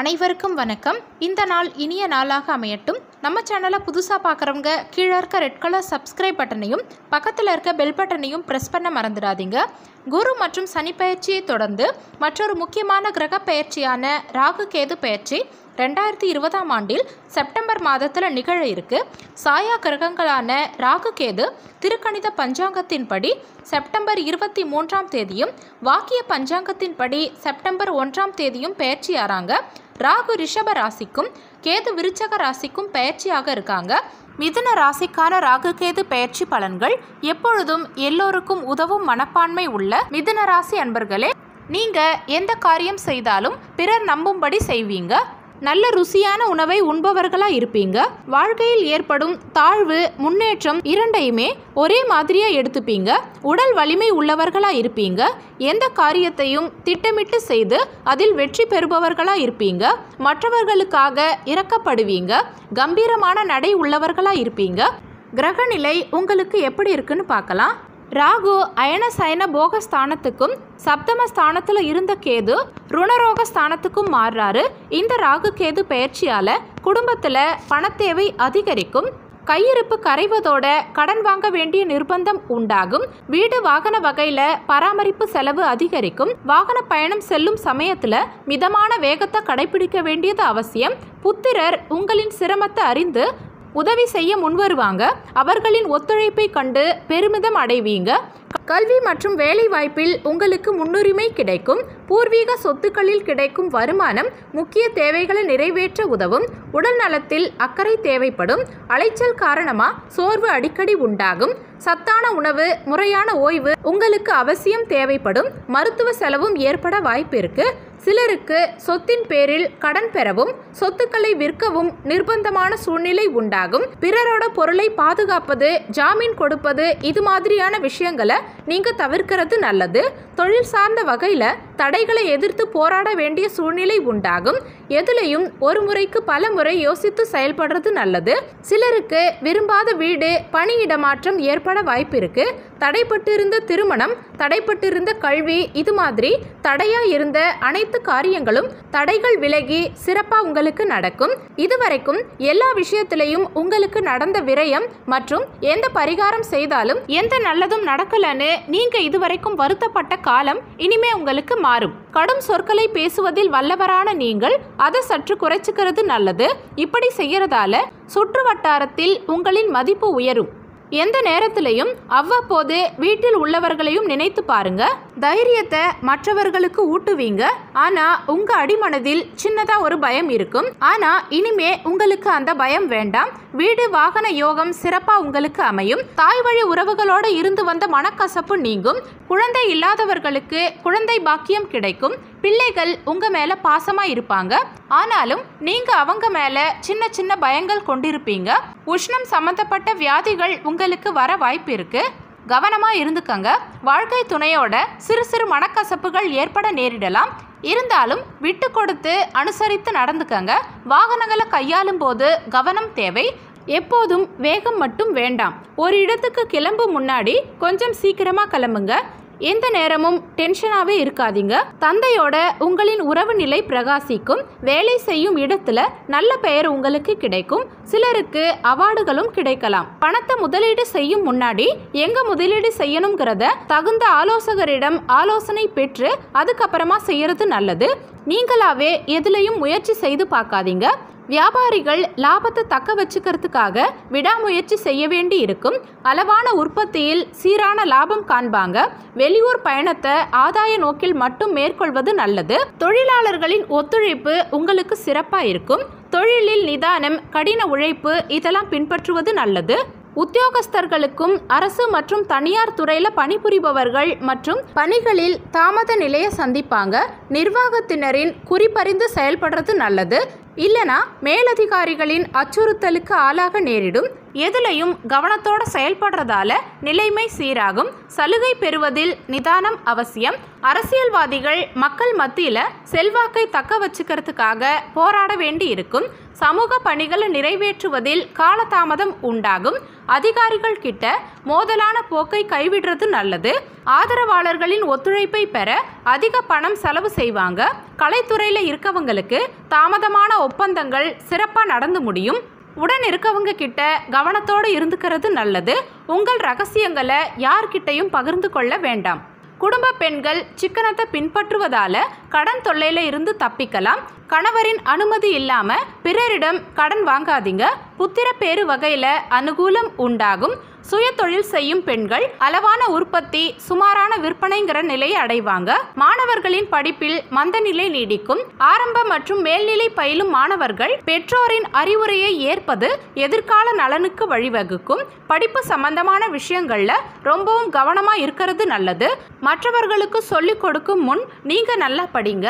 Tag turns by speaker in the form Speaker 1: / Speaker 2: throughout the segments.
Speaker 1: அனைவருக்கும் வணக்கம். இந்த நாள் இனிய நாளாக அமையட்டும். நம்ம சேனலை புதுசாக பார்க்குறவங்க கீழே இருக்க ரெட் கலர் சப்ஸ்கிரைப் பட்டனையும் பக்கத்தில் இருக்க பெல் பட்டனையும் ப்ரெஸ் பண்ண மறந்துடாதீங்க. குரு மற்றும் சனி பயிற்சியை தொடர்ந்து மற்றொரு முக்கியமான கிரக பயிற்சியான ராகு கேது பயிற்சி ரெண்டாயிரத்தி இருபதாம் ஆண்டில் செப்டம்பர் மாதத்தில் நிகழ இருக்கு. சாயா கிரகங்களான ராகு கேது திருக்கணித பஞ்சாங்கத்தின்படி செப்டம்பர் இருபத்தி மூன்றாம் தேதியும் வாக்கிய பஞ்சாங்கத்தின்படி செப்டம்பர் ஒன்றாம் தேதியும் பயிற்சியாறாங்க ராகு ரிஷப ராசிக்கும் கேது விருச்சக ராசிக்கும் பயிற்சியாக இருக்காங்க. மிதுன ராசிக்கான ராகு கேது பயிற்சி பலன்கள் எப்பொழுதும் எல்லோருக்கும் உதவும் மனப்பான்மை உள்ள மிதுன ராசி அன்பர்களே நீங்க எந்த காரியம் செய்தாலும் பிறர் நம்பும்படி செய்வீங்க. நல்ல ருசியான உணவை உண்பவர்களா இருப்பீங்க. வாழ்க்கையில் ஏற்படும் தாழ்வு முன்னேற்றம் இரண்டையுமே ஒரே மாதிரியா எடுத்துப்பீங்க. உடல் வலிமை உள்ளவர்களா இருப்பீங்க. எந்த காரியத்தையும் திட்டமிட்டு செய்து அதில் வெற்றி பெறுபவர்களா இருப்பீங்க. மற்றவர்களுக்காக இறக்கப்படுவீங்க கம்பீரமான நடை உள்ளவர்களா இருப்பீங்க. கிரகநிலை உங்களுக்கு எப்படி இருக்குன்னு பார்க்கலாம். ராகு அயன சயன போக ஸ்தானத்துக்கும் சப்தம ஸ்தானத்தில் இருந்த கேது ருணரோக ஸ்தானத்துக்கும் மாறுறாரு. இந்த ராகு கேது பயிற்சியால் குடும்பத்தில் பணத்தேவை அதிகரிக்கும். கையிருப்பு கரைவதோட கடன் வாங்க வேண்டிய நிர்பந்தம் உண்டாகும். வீடு வாகன வகையில பராமரிப்பு செலவு அதிகரிக்கும். வாகன பயணம் செல்லும் சமயத்துல மிதமான வேகத்தை கடைபிடிக்க வேண்டியது அவசியம். புத்திரர் உங்களின் சிரமத்தை அறிந்து உதவி செய்ய முன்வருவாங்க. அவர்களின் ஒத்துழைப்பை கண்டு பெருமிதம் அடைவீங்க. கல்வி மற்றும் வேலை வாய்ப்பில் உங்களுக்கு முன்னுரிமை கிடைக்கும். பூர்வீக சொத்துக்களில் கிடைக்கும் வருமானம் முக்கிய தேவைகளை நிறைவேற்ற உதவும். உடல் நலத்தில் அக்கறை தேவைப்படும். அலைச்சல் காரணமாக சோர்வு அடிக்கடி உண்டாகும். சத்தான உணவு முறையான ஓய்வு உங்களுக்கு அவசியம் தேவைப்படும். மருத்துவ செலவும் ஏற்பட வாய்ப்பு இருக்கு. சிலருக்கு சொத்தின் பேரில் கடன் பெறவும் சொத்துக்களை விற்கவும் நிர்பந்தமான சூழ்நிலை உண்டாகும். பிறரோட பொருளை பாதுகாப்பது ஜாமீன் கொடுப்பது இது மாதிரியான விஷயங்களை நீங்கள் தவிர்க்கிறது நல்லது. தொழில் சார்ந்த வகையில் தடைகளை எதிர்த்து போராட வேண்டிய சூழ்நிலை உண்டாகும். எதுலையும் ஒரு முறைக்கு பல முறை யோசித்து செயல்படுறது நல்லது. சிலருக்கு விரும்பாத வீடு பணியிடமாற்றம் ஏற்பட வாய்ப்பு இருக்கு தடைப்பட்டிருந்த திருமணம் தடைப்பட்டிருந்த கல்வி இது மாதிரி தடையா இருந்த அனைத்து காரியங்களும் தடைகள் விலகி சிறப்பா உங்களுக்கு நடக்கும். இதுவரைக்கும் எல்லா விஷயத்திலையும் உங்களுக்கு நடந்த விரயம் மற்றும் எந்த பரிகாரம் செய்தாலும் எந்த நல்லதும் நடக்கலன்னு நீங்க இதுவரைக்கும் வருத்தப்பட்ட காலம் இனிமே உங்களுக்கு மாறும். கடும் சொற்களை பேசுவதில் வல்லவரான நீங்கள் அதை சற்று குறைச்சிக்கிறது நல்லது. இப்படி செய்யறதால சுற்று வட்டாரத்தில் உங்களின் மதிப்பு உயரும். எந்த நேரத்திலையும் அவ்வப்போது வீட்டில் உள்ளவர்களையும் நினைத்து பாருங்க. தைரியத்தை மற்றவர்களுக்கு ஊட்டுவீங்க. ஆனா உங்க அடிமனதில் சின்னதா ஒரு பயம் இருக்கும். ஆனா இனிமே உங்களுக்கு அந்த பயம் வேண்டாம். வீடு வாகன யோகம் சிறப்பா உங்களுக்கு அமையும். தாய் வழி உறவுகளோடு இருந்து வந்த மனக்கசப்பு நீங்கும். குழந்தை இல்லாதவர்களுக்கு குழந்தை பாக்கியம் கிடைக்கும். பிள்ளைகள் உங்க மேல பாசமா இருப்பாங்க. ஆனாலும் நீங்க அவங்க மேல சின்ன சின்ன பயங்கள் கொண்டிருப்பீங்க. உஷ்ணம் சம்பந்தப்பட்ட வியாதிகள் உங்களுக்கு வர வாய்ப்பு இருக்கு. கவனமாக இருந்துக்கங்க. வாழ்க்கை துணையோட சிறு சிறு மனக்கசப்புகள் ஏற்பட நேரிடலாம். இருந்தாலும் விட்டு கொடுத்து அனுசரித்து நடந்துக்கங்க. வாகனங்களை கையாளும் போது கவனம் தேவை. எப்போதும் வேகம் மட்டும் வேண்டாம். ஒரு இடத்துக்கு கிளம்பும் முன்னாடி கொஞ்சம் சீக்கிரமாக கிளம்புங்க. எந்த நேரமும் டென்ஷனாகவே இருக்காதீங்க. தந்தையோட உங்களின் உறவு நிலை பிரகாசிக்கும். வேலை செய்யும் இடத்துல நல்ல பெயர் உங்களுக்கு கிடைக்கும். சிலருக்கு அவார்டுகளும் கிடைக்கலாம். பணத்தை முதலீடு செய்யும் முன்னாடி எங்க முதலீடு செய்யணுங்கிறத தகுந்த ஆலோசகரிடம் ஆலோசனை பெற்று அதுக்கப்புறமா செய்யறது நல்லது. நீங்களாவே எதுலையும் முயற்சி செய்து பார்க்காதீங்க. வியாபாரிகள் லாபத்தை தக்க வச்சுக்கிறதுக்காக விடாமுயற்சி செய்ய வேண்டி இருக்கும் அளவான உற்பத்தியில் சீரான லாபம் காண்பாங்க. வெளியூர் பயணத்தை ஆதாய நோக்கில் மட்டும் மேற்கொள்வது நல்லது. தொழிலாளர்களின் ஒத்துழைப்பு உங்களுக்கு சிறப்பாக இருக்கும். தொழிலில் நிதானம் கடின உழைப்பு இதெல்லாம் பின்பற்றுவது நல்லது. உத்தியோகஸ்தர்களுக்கும் அரசு மற்றும் தனியார் துறையில் பணிபுரிபவர்கள் மற்றும் பணிகளில் தாமத நிலையை சந்திப்பாங்க. நிர்வாகத்தினரின் குறிப்பறிந்து செயல்படுறது நல்லது. இல்லனா மேலதிகாரிகளின் அச்சுறுத்தலுக்கு ஆளாக நேரிடும். எதிலையும் கவனத்தோட செயல்படுறதால நிலைமை சீராகும். சலுகை பெறுவதில் நிதானம் அவசியம். அரசியல்வாதிகள் மக்கள் மத்தியில செல்வாக்கை தக்க வச்சுக்கிறதுக்காக போராட வேண்டி இருக்கும் சமூக பணிகளை நிறைவேற்றுவதில் காலதாமதம் உண்டாகும். அதிகாரிகள் கிட்ட மோதலான போக்கை கைவிடுறது நல்லது. ஆதரவாளர்களின் ஒத்துழைப்பை பெற அதிக பணம் செலவு செய்வாங்க. கலைத்துறையில் இருக்கவங்களுக்கு தாமதமான ஒப்பந்தங்கள் சிறப்பாக நடந்து முடியும். உடன் இருக்கவங்க கிட்ட கவனத்தோடு இருந்துக்கிறது நல்லது. உங்கள் ரகசியங்களை யார்கிட்டையும் பகிர்ந்து கொள்ள வேண்டாம். குடும்ப பெண்கள் சிக்கனத்தை பின்பற்றுவதால கடன் தொல்லையில இருந்து தப்பிக்கலாம். கணவரின் அனுமதி இல்லாம பிறரிடம் கடன் வாங்காதீங்க. புத்திர பேரு வகையில அனுகூலம் உண்டாகும். சுயதொழில் செய்யும் பெண்கள் அளவான உற்பத்தி சுமாரான விற்பனைங்கிற நிலையை அடைவாங்க. மாணவர்களின் படிப்பில் மந்த நிலை நீடிக்கும். ஆரம்ப மற்றும் மேல்நிலை பயிலும் மாணவர்கள் பெற்றோரின் அறிவுரையை ஏற்பது எதிர்கால நலனுக்கு வழிவகுக்கும். படிப்பு சம்பந்தமான விஷயங்கள்ல ரொம்பவும் கவனமா இருக்கிறது நல்லது. மற்றவர்களுக்கு சொல்லிக் கொடுக்கும் முன் நீங்க நல்லா படிங்க.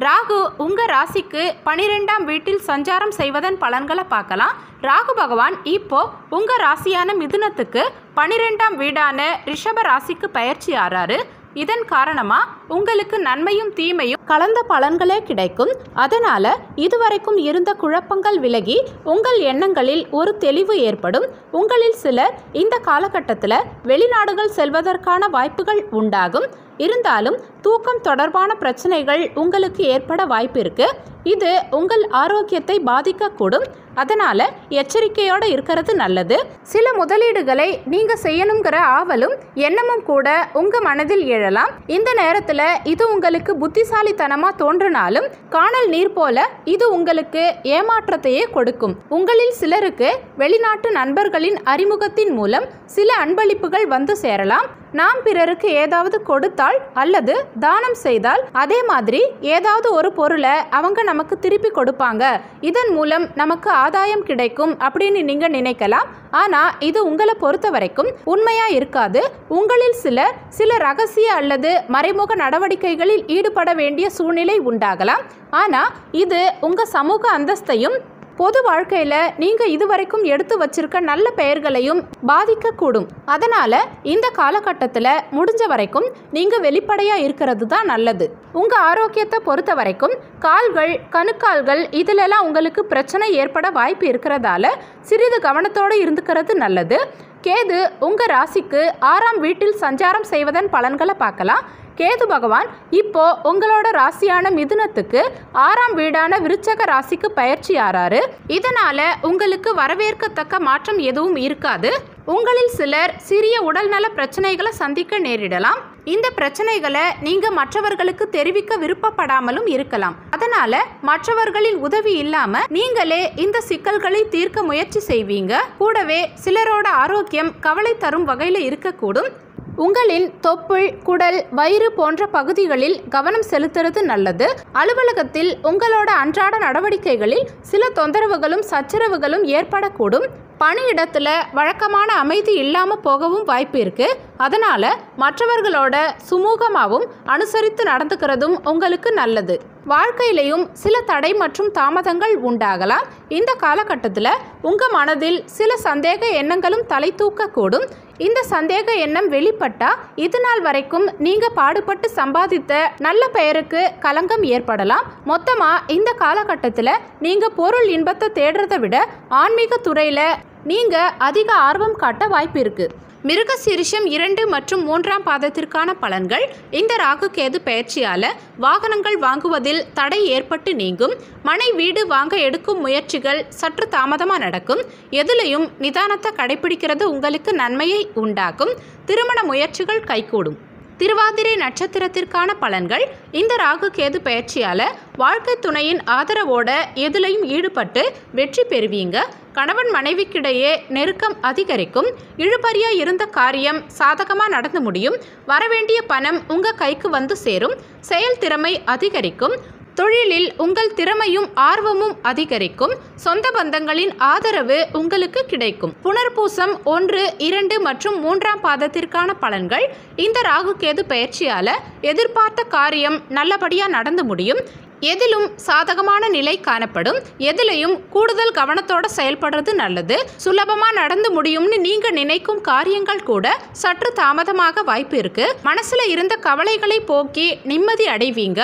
Speaker 1: ராகு உங்க ராசிக்கு பனிரெண்டாம் வீட்டில் சஞ்சாரம் செய்வதன் பலன்களை பார்க்கலாம். ராகு பகவான் இப்போ உங்க ராசியான மிதுனத்துக்கு பனிரெண்டாம் வீடான ரிஷப ராசிக்கு பயிற்சி ஆறாரு. இதன் காரணமாக உங்களுக்கு நன்மையும் தீமையும் கலந்த பலன்களே கிடைக்கும். அதனால் இதுவரைக்கும் இருந்த குழப்பங்கள் விலகி உங்கள் எண்ணங்களில் ஒரு தெளிவு ஏற்படும். உங்களில் சிலர் இந்த காலகட்டத்தில் வெளிநாடுகள் செல்வதற்கான வாய்ப்புகள் உண்டாகும். இருந்தாலும் தூக்கம் தொடர்பான பிரச்சனைகள் உங்களுக்கு ஏற்பட வாய்ப்பு இருக்கு இது உங்கள் ஆரோக்கியத்தை பாதிக்கக்கூடும். அதனால் எச்சரிக்கையோடு இருக்கிறது நல்லது. சில முதலீடுகளை நீங்கள் செய்யணுங்கிற ஆவலும் எண்ணமும் கூட உங்கள் மனதில் எழலாம். இந்த நேரத்தில் இது உங்களுக்கு புத்திசாலித்தனமாக தோன்றினாலும் காணல் நீர் போல இது உங்களுக்கு ஏமாற்றத்தையே கொடுக்கும். உங்களில் சிலருக்கு வெளிநாட்டு நண்பர்களின் அறிமுகத்தின் மூலம் சில அன்பளிப்புகள் வந்து சேரலாம். நாம் பிறருக்கு ஏதாவது கொடுத்தால் அல்லது தானம் செய்தால் அதே மாதிரி ஏதாவது ஒரு பொருளை அவங்க நமக்கு திருப்பி கொடுப்பாங்க. இதன் மூலம் நமக்கு ஆதாயம் கிடைக்கும் அப்படின்னு நீங்க நினைக்கலாம். ஆனா இது உங்களை பொறுத்த வரைக்கும் உண்மையா இருக்காது. உங்களில் சிலர் சில ரகசிய அல்லது மறைமுக நடவடிக்கைகளில் ஈடுபட வேண்டிய சூழ்நிலை உண்டாகலாம். ஆனா இது உங்க சமூக அந்தஸ்தையும் பொது வாழ்க்கையில் நீங்கள் இதுவரைக்கும் எடுத்து வச்சிருக்க நல்ல பெயர்களையும் பாதிக்கக்கூடும். அதனால் இந்த காலகட்டத்தில் முடிஞ்ச வரைக்கும் நீங்கள் வெளிப்படையாக இருக்கிறது தான் நல்லது. உங்கள் ஆரோக்கியத்தை பொறுத்த வரைக்கும் கால்கள் கணுக்கால்கள் இதிலெல்லாம் உங்களுக்கு பிரச்சனை ஏற்பட வாய்ப்பு இருக்கிறதால சிறிது கவனத்தோடு இருந்துக்கிறது நல்லது. கேது உங்கள் ராசிக்கு ஆறாம் வீட்டில் சஞ்சாரம் செய்வதன் பலன்களை பார்க்கலாம். கேது பகவான் இப்போ உங்களோட ராசியான மிதுனத்துக்கு ஆறாம் வீடான விருச்சக ராசிக்கு பயிற்சி ஆறாரு. இதனால உங்களுக்கு வரவேற்கத்தக்க மாற்றம் எதுவும் இருக்காது. உங்களில் சிலர் சிறிய உடல்நல பிரச்சனைகளை சந்திக்க நேரிடலாம். இந்த பிரச்சனைகளை நீங்க மற்றவர்களுக்கு தெரிவிக்க விருப்பப்படாமலும் இருக்கலாம். அதனால மற்றவர்களின் உதவி இல்லாம நீங்களே இந்த சிக்கல்களை தீர்க்க முயற்சி செய்வீங்க. கூடவே சிலரோட ஆரோக்கியம் கவலை தரும் வகையில இருக்கக்கூடும். உங்களின் தொப்புள் குடல் வயிறு போன்ற பகுதிகளில் கவனம் செலுத்துறது நல்லது. அலுவலகத்தில் உங்களோட அன்றாட நடவடிக்கைகளில் சில தொந்தரவுகளும் சச்சரவுகளும் ஏற்படக்கூடும். பணியிடத்தில் வழக்கமான அமைதி இல்லாமல் போகவும் வாய்ப்பு இருக்குது அதனால் மற்றவர்களோட சுமூகமாகவும் அனுசரித்து நடந்துக்கிறதும் உங்களுக்கு நல்லது. வாழ்க்கையிலையும் சில தடை மற்றும் தாமதங்கள் உண்டாகலாம். இந்த காலகட்டத்தில் உங்கள் மனதில் சில சந்தேக எண்ணங்களும் தலை தூக்கக்கூடும். இந்த சந்தேக எண்ணம் வெளிப்பட்டால் இது நாள் வரைக்கும் நீங்கள் பாடுபட்டு சம்பாதித்த நல்ல பெயருக்கு களங்கம் ஏற்படலாம். மொத்தமாக இந்த காலகட்டத்தில் நீங்கள் பொருள் இன்பத்தை தேடுறதை விட ஆன்மீக துறையில் நீங்கள் அதிக ஆர்வம் காட்ட வாய்ப்பு இருக்குது மிருகசிரிஷம் இரண்டு மற்றும் மூன்றாம் பாதத்திற்கான பலன்கள். இந்த ராகு கேது பயிற்சியால வாகனங்கள் வாங்குவதில் தடை ஏற்பட்டு நீங்கும். மனை வீடு வாங்க எடுக்கும் முயற்சிகள் சற்று தாமதமாக நடக்கும். எதிலையும் நிதானத்தை கடைபிடிக்கிறது உங்களுக்கு நன்மையை உண்டாக்கும். திருமண முயற்சிகள் கைகூடும். திருவாதிரை நட்சத்திரத்திற்கான பலன்கள். இந்த ராகு கேது பயிற்சியால் வாழ்க்கை துணையின் ஆதரவோட எதிலையும் ஈடுபட்டு வெற்றி பெறுவீங்க. கணவன் மனைவிக்கிடையே நெருக்கம் அதிகரிக்கும். இழுபறியாக இருந்த காரியம் சாதகமா நடந்து முடியும். வரவேண்டிய பணம் உங்க கைக்கு வந்து சேரும். செயல் திறமை அதிகரிக்கும். தொழிலில் உங்கள் திறமையும் ஆர்வமும் அதிகரிக்கும். சொந்த பந்தங்களின் ஆதரவு உங்களுக்கு கிடைக்கும். புனர்பூசம் ஒன்று இரண்டு மற்றும் மூன்றாம் பாதத்திற்கான பலன்கள். இந்த ராகுகேது பயிற்சியால எதிர்பார்த்த காரியம் நல்லபடியா நடந்து முடியும். எதிலும் சாதகமான நிலை காணப்படும். எதிலையும் கூடுதல் கவனத்தோட செயல்படுறது நல்லது. சுலபமா நடந்து முடியும்னு நீங்க நினைக்கும் காரியங்கள் கூட சற்று தாமதமாக வாய்ப்பு இருக்கு. மனசுல இருந்த கவலைகளை போக்கி நிம்மதி அடைவீங்க.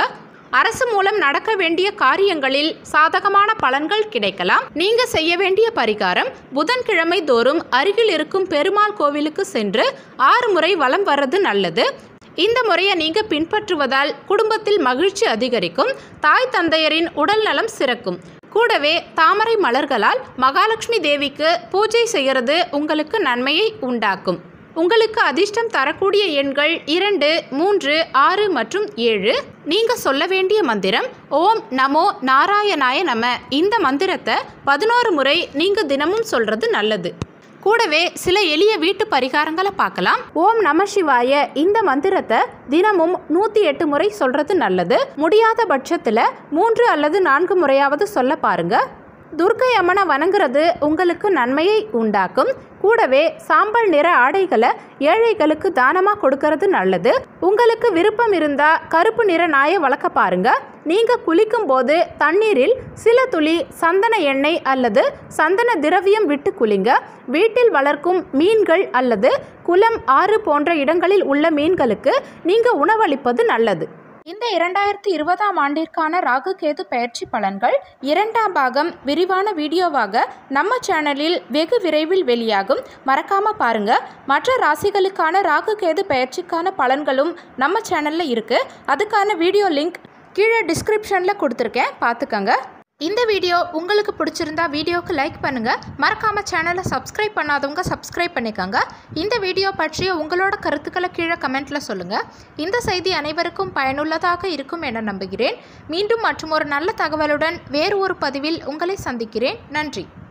Speaker 1: அரசு மூலம் நடக்க வேண்டிய காரியங்களில் சாதகமான பலன்கள் கிடைக்கலாம். நீங்க செய்ய வேண்டிய பரிகாரம் புதன்கிழமை தோறும் அருகில் இருக்கும் பெருமாள் கோவிலுக்கு சென்று ஆறு முறை வலம் வர்றது நல்லது. இந்த முறையை நீங்கள் பின்பற்றுவதால் குடும்பத்தில் மகிழ்ச்சி அதிகரிக்கும் தாய் தந்தையரின் உடல் நலம் சிறக்கும். கூடவே தாமரை மலர்களால் மகாலட்சுமி தேவிக்கு பூஜை செய்கிறது உங்களுக்கு நன்மையை உண்டாக்கும். உங்களுக்கு அதிர்ஷ்டம் தரக்கூடிய எண்கள் இரண்டு மூன்று ஆறு மற்றும் ஏழு. நீங்க சொல்ல வேண்டிய மந்திரம் ஓம் நமோ நாராயணாய நம. இந்த மந்திரத்தை பதினோரு முறை நீங்க தினமும் சொல்றது நல்லது. கூடவே சில எளிய வீட்டு பரிகாரங்களை பார்க்கலாம். ஓம் நம சிவாய இந்த மந்திரத்தை தினமும் நூற்றி எட்டு முறை சொல்றது நல்லது. முடியாத பட்சத்தில் மூன்று அல்லது நான்கு முறையாவது சொல்ல பாருங்க. துர்க்கை அம்மனை வணங்குறது உங்களுக்கு நன்மையை உண்டாக்கும். கூடவே சாம்பல் நிற ஆடைகளை ஏழைகளுக்கு தானமாக கொடுக்கறது நல்லது. உங்களுக்கு விருப்பம் இருந்தால் கருப்பு நிற நாயை வளர்க்க பாருங்க. நீங்கள் குளிக்கும் போது தண்ணீரில் சில துளி சந்தன எண்ணெய் அல்லது சந்தன திரவியம் விட்டு குளிங்க. வீட்டில் வளர்க்கும் மீன்கள் அல்லது குளம் ஆறு போன்ற இடங்களில் உள்ள மீன்களுக்கு நீங்கள் உணவளிப்பது நல்லது. இந்த இரண்டாயிரத்தி இருபதாம் ஆண்டிற்கான ராகு கேது பயிற்சி பலன்கள் இரண்டாம் பாகம் விரிவான வீடியோவாக நம்ம சேனலில் வெகு விரைவில் வெளியாகும். மறக்காம பாருங்க. மற்ற ராசிகளுக்கான ராகு கேது பயிற்சிக்கான பலன்களும் நம்ம சேனல்ல இருக்கு. அதுக்கான வீடியோ லிங்க் கீழே டிஸ்கிரிப்ஷனில் கொடுத்துருக்கேன். பார்த்துக்கங்க. இந்த வீடியோ உங்களுக்கு பிடிச்சிருந்தா வீடியோக்கு லைக் பண்ணுங்கள் மறக்காம சேனலை சப்ஸ்கிரைப் பண்ணாதவங்க சப்ஸ்கிரைப் பண்ணிக்கோங்க. இந்த வீடியோ பற்றிய உங்களோட கருத்துக்களை கீழே கமெண்ட்டில் சொல்லுங்கள் இந்த செய்தி அனைவருக்கும் பயனுள்ளதாக இருக்கும் என நம்புகிறேன். மீண்டும் மற்றும் ஒரு நல்ல தகவலுடன் வேறு ஒரு பதிவில் உங்களை சந்திக்கிறேன். நன்றி.